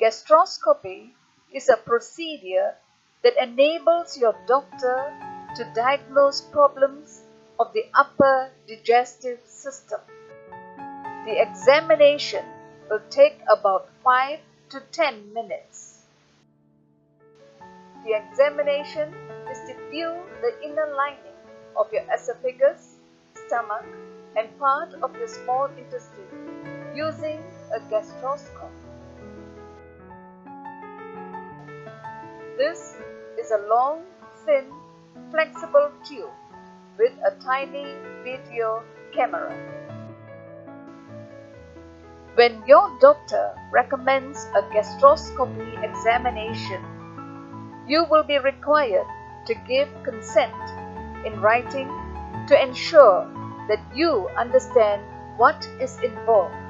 Gastroscopy is a procedure that enables your doctor to diagnose problems of the upper digestive system. The examination will take about 5 to 10 minutes. The examination is to view the inner lining of your esophagus, stomach, and part of your small intestine using a gastroscope. This is a long, thin, flexible tube with a tiny video camera. When your doctor recommends a gastroscopy examination, you will be required to give consent in writing to ensure that you understand what is involved.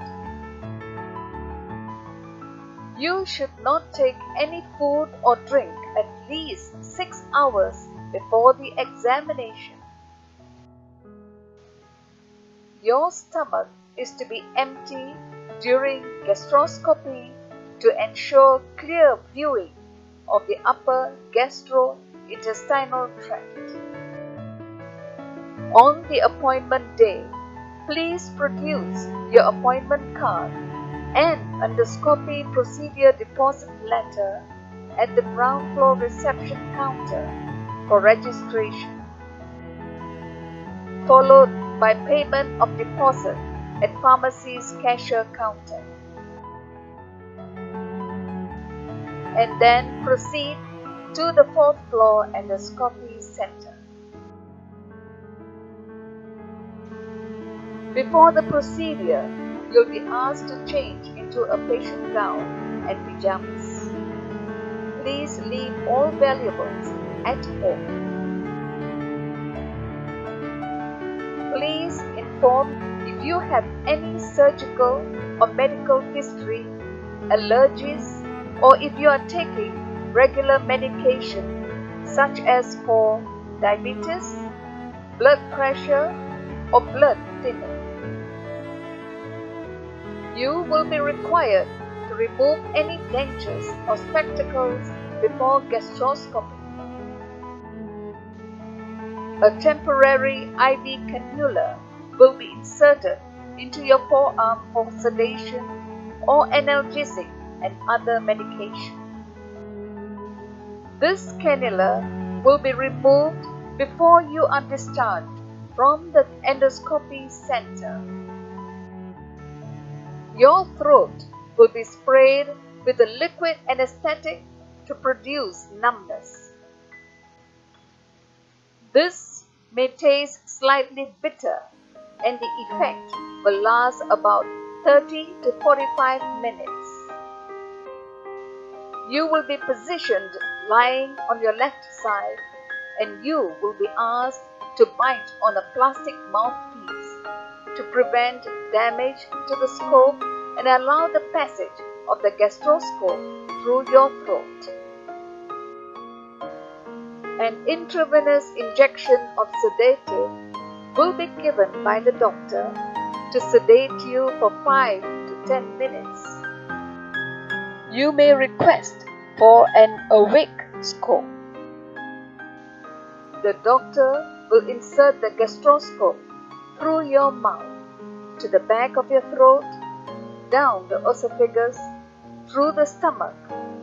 You should not take any food or drink at least 6 hours before the examination. Your stomach is to be empty during gastroscopy to ensure clear viewing of the upper gastrointestinal tract. On the appointment day, please produce your appointment card and endoscopy procedure deposit letter at the ground floor reception counter for registration, followed by payment of deposit at pharmacy's cashier counter. And then proceed to the fourth floor endoscopy center. Before the procedure, you'll be asked to change into a patient gown and pajamas. Please leave all valuables at home. Please inform if you have any surgical or medical history, allergies, or if you are taking regular medication such as for diabetes, blood pressure, or blood thinner. You will be required to remove any dentures or spectacles before gastroscopy. A temporary IV cannula will be inserted into your forearm for sedation or analgesic and other medication. This cannula will be removed before you are discharged from the endoscopy center. Your throat will be sprayed with a liquid anesthetic to produce numbness. This may taste slightly bitter and the effect will last about 30 to 45 minutes. You will be positioned lying on your left side and you will be asked to bite on a plastic mouthpiece to prevent damage to the scope and allow the passage of the gastroscope through your throat. An intravenous injection of sedative will be given by the doctor to sedate you for 5 to 10 minutes. You may request for an awake scope. The doctor will insert the gastroscope through your mouth to the back of your throat, down the esophagus, through the stomach,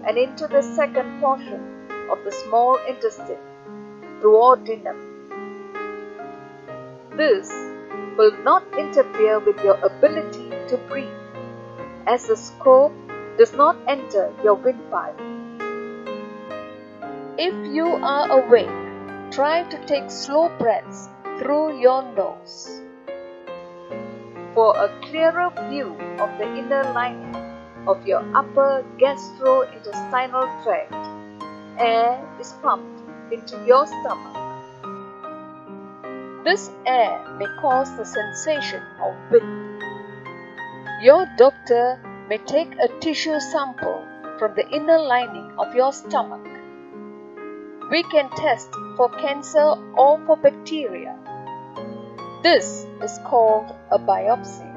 and into the second portion of the small intestine, duodenum. This will not interfere with your ability to breathe, as the scope does not enter your windpipe. If you are awake, try to take slow breaths through your nose. For a clearer view of the inner lining of your upper gastrointestinal tract, air is pumped into your stomach. This air may cause the sensation of wind. Your doctor may take a tissue sample from the inner lining of your stomach. We can test for cancer or for bacteria. This is called a biopsy.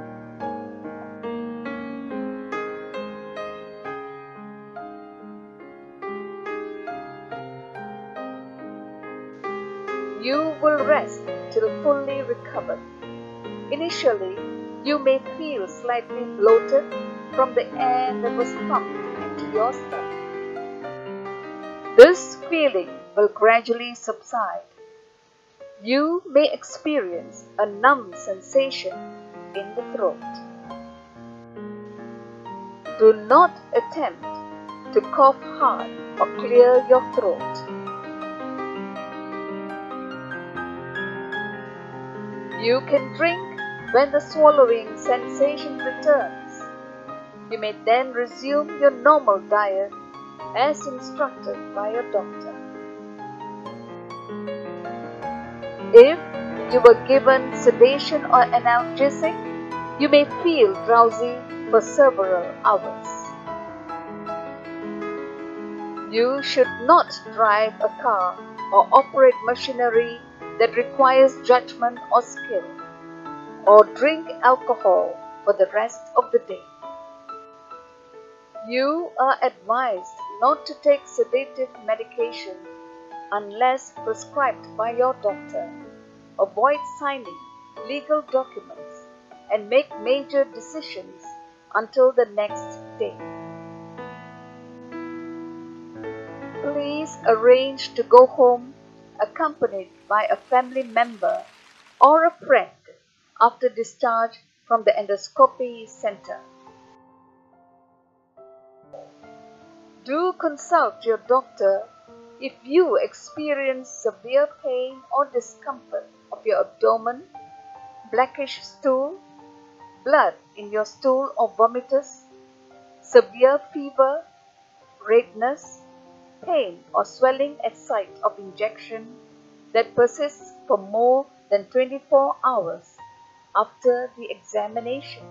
You will rest till fully recovered. Initially, you may feel slightly bloated from the air that was pumped into your stomach. This feeling will gradually subside you may experience a numb sensation in the throat. Do not attempt to cough hard or clear your throat. You can drink when the swallowing sensation returns. You may then resume your normal diet as instructed by your doctor. If you were given sedation or analgesic, you may feel drowsy for several hours. You should not drive a car or operate machinery that requires judgment or skill, or drink alcohol for the rest of the day. You are advised not to take sedative medication unless prescribed by your doctor. Avoid signing legal documents and make major decisions until the next day. Please arrange to go home accompanied by a family member or a friend after discharge from the endoscopy center. Do consult your doctor if you experience severe pain or discomfort of your abdomen, blackish stool, blood in your stool or vomitus, severe fever, redness, pain or swelling at site of injection that persists for more than 24 hours after the examination.